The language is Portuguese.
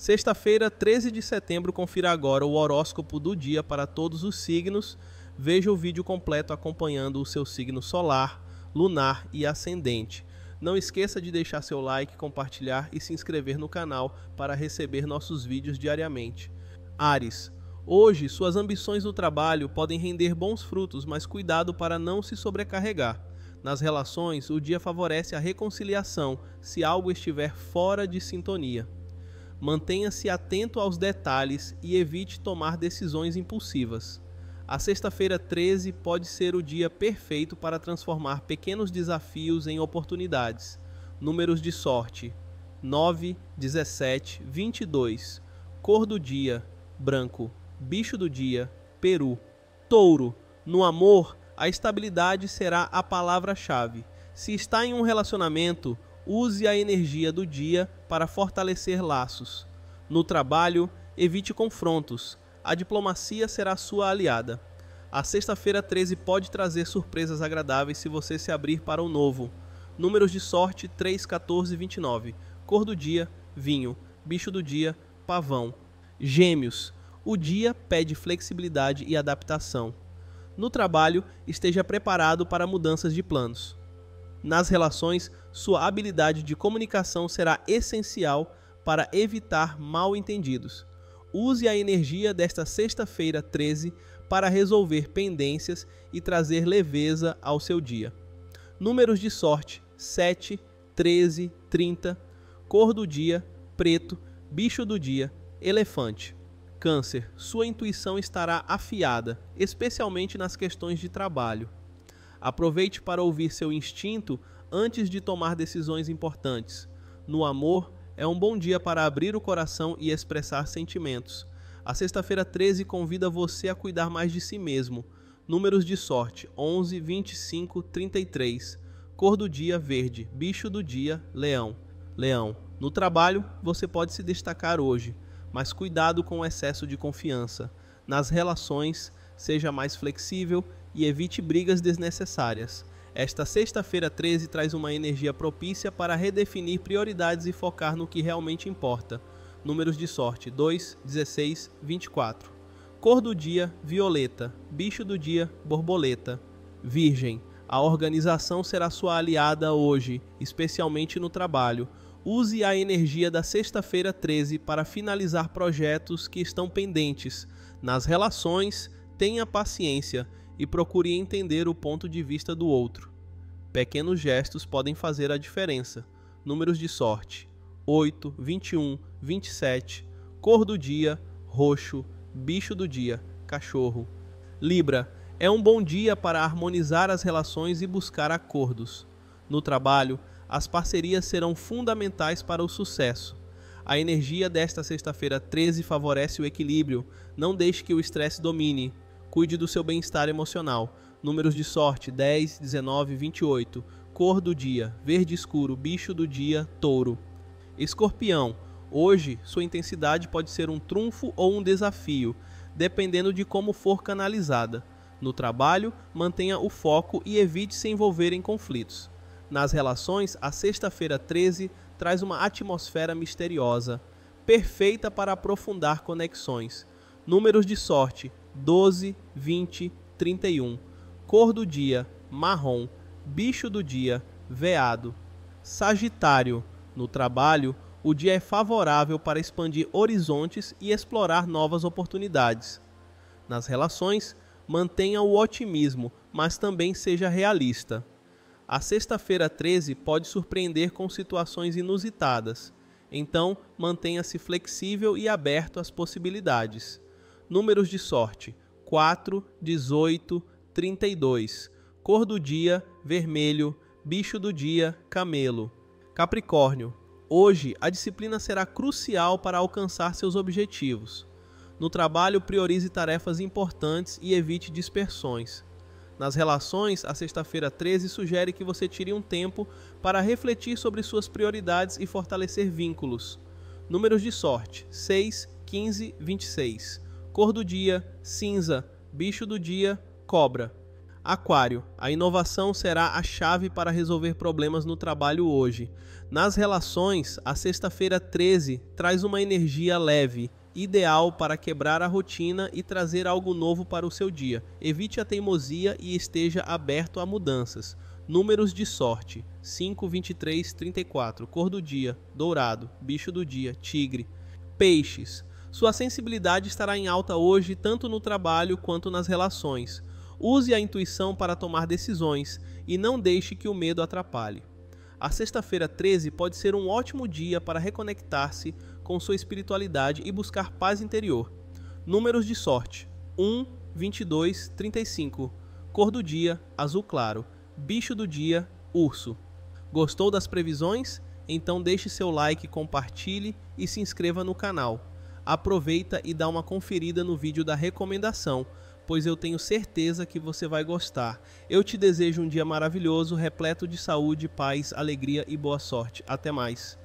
Sexta-feira, 13 de setembro, confira agora o horóscopo do dia para todos os signos. Veja o vídeo completo acompanhando o seu signo solar, lunar e ascendente. Não esqueça de deixar seu like, compartilhar e se inscrever no canal para receber nossos vídeos diariamente. Ares, hoje suas ambições no trabalho podem render bons frutos, mas cuidado para não se sobrecarregar. Nas relações, o dia favorece a reconciliação se algo estiver fora de sintonia. Mantenha-se atento aos detalhes e evite tomar decisões impulsivas. A sexta-feira 13 pode ser o dia perfeito para transformar pequenos desafios em oportunidades. Números de sorte: 9, 17, 22. Cor do dia: branco. Bicho do dia: peru. Touro: no amor, a estabilidade será a palavra-chave. Se está em um relacionamento, use a energia do dia para fortalecer laços. No trabalho, evite confrontos. A diplomacia será sua aliada. A sexta-feira 13 pode trazer surpresas agradáveis se você se abrir para o novo. Números de sorte 3, 14 e 29. Cor do dia: vinho. Bicho do dia: pavão. Gêmeos. O dia pede flexibilidade e adaptação. No trabalho, esteja preparado para mudanças de planos. Nas relações, sua habilidade de comunicação será essencial para evitar mal-entendidos. Use a energia desta sexta-feira 13 para resolver pendências e trazer leveza ao seu dia. Números de sorte: 7, 13, 30. Cor do dia: preto. Bicho do dia: elefante. Câncer, sua intuição estará afiada, especialmente nas questões de trabalho. Aproveite para ouvir seu instinto antes de tomar decisões importantes. No amor, é um bom dia para abrir o coração e expressar sentimentos. A sexta-feira 13 convida você a cuidar mais de si mesmo. Números de sorte: 11, 25, 33. Cor do dia: verde. Bicho do dia: leão. Leão. No trabalho, você pode se destacar hoje mas cuidado com o excesso de confiança. Nas relações, seja mais flexível e evite brigas desnecessárias. Esta sexta-feira 13 traz uma energia propícia para redefinir prioridades e focar no que realmente importa. Números de sorte: 2, 16, 24. Cor do dia: violeta. Bicho do dia: borboleta. Virgem. A organização será sua aliada hoje, especialmente no trabalho. Use a energia da sexta-feira 13 para finalizar projetos que estão pendentes. Nas relações, tenha paciência e procure entender o ponto de vista do outro. Pequenos gestos podem fazer a diferença. Números de sorte: 8, 21, 27. Cor do dia: roxo. Bicho do dia: cachorro. Libra: é um bom dia para harmonizar as relações e buscar acordos. No trabalho, as parcerias serão fundamentais para o sucesso. A energia desta sexta-feira 13 favorece o equilíbrio. Não deixe que o estresse domine. Cuide do seu bem-estar emocional. Números de sorte: 10, 19, 28. Cor do dia: verde escuro. Bicho do dia: touro. Escorpião: hoje sua intensidade pode ser um trunfo ou um desafio, dependendo de como for canalizada. No trabalho, mantenha o foco e evite se envolver em conflitos. Nas relações, a sexta-feira 13 traz uma atmosfera misteriosa, perfeita para aprofundar conexões. Números de sorte: 12, 20, 31. Cor do dia: marrom. Bicho do dia: veado. Sagitário: no trabalho, o dia é favorável para expandir horizontes e explorar novas oportunidades. Nas relações, mantenha o otimismo, mas também seja realista. A sexta-feira 13 pode surpreender com situações inusitadas, então mantenha-se flexível e aberto às possibilidades. Números de sorte: 4, 18, 32. Cor do dia: vermelho. Bicho do dia: camelo. Capricórnio: hoje a disciplina será crucial para alcançar seus objetivos. No trabalho, priorize tarefas importantes e evite dispersões. Nas relações, a sexta-feira 13 sugere que você tire um tempo para refletir sobre suas prioridades e fortalecer vínculos. Números de sorte: 6, 15, 26. Cor do dia: cinza. Bicho do dia: cobra. Aquário, a inovação será a chave para resolver problemas no trabalho hoje. Nas relações, a sexta-feira 13 traz uma energia leve, ideal para quebrar a rotina e trazer algo novo para o seu dia. Evite a teimosia e esteja aberto a mudanças. Números de sorte: 5, 23, 34. Cor do dia: dourado. Bicho do dia: tigre. Peixes. Sua sensibilidade estará em alta hoje, tanto no trabalho quanto nas relações. Use a intuição para tomar decisões e não deixe que o medo atrapalhe. A sexta-feira 13 pode ser um ótimo dia para reconectar-se com sua espiritualidade e buscar paz interior. Números de sorte: 1, 22, 35. Cor do dia: azul claro. Bicho do dia: urso. Gostou das previsões? Então deixe seu like, compartilhe e se inscreva no canal. Aproveita e dá uma conferida no vídeo da recomendação pois eu tenho certeza que você vai gostar. Eu te desejo um dia maravilhoso, repleto de saúde, paz, alegria e boa sorte. Até mais.